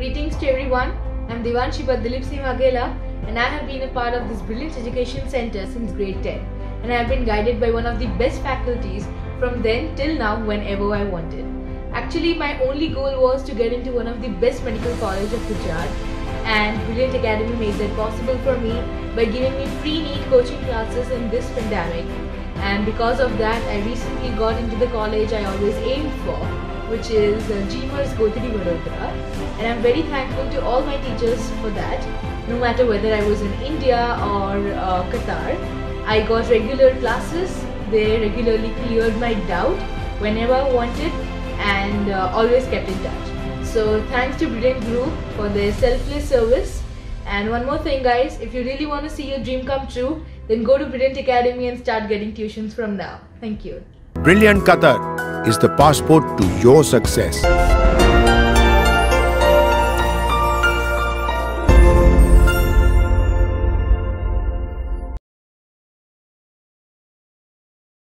Greetings to everyone. I'm Devanshi Dilip Singh Waghela and I have been a part of this brilliant education center since grade 10 and I have been guided by one of the best faculties from then till now whenever I wanted. Actually, my only goal was to get into one of the best medical college of Gujarat and Brilliant Academy made that possible for me by giving me free NEET coaching classes in this pandemic and because of that I recently got into the college I always aimed for which is uh, GMERS Gotri Vadodara and I'm very thankful to all my teachers for that. No matter whether I was in India or uh, Qatar I got regular classes. They regularly cleared my doubt whenever I wanted and uh, always kept in touch. So thanks to Brilliant Group for their selfless service. And one more thing guys if you really want to see your dream come true then go to Brilliant Academy and start getting tuitions from now. Thank you Brilliant Qatar is the passport to your success.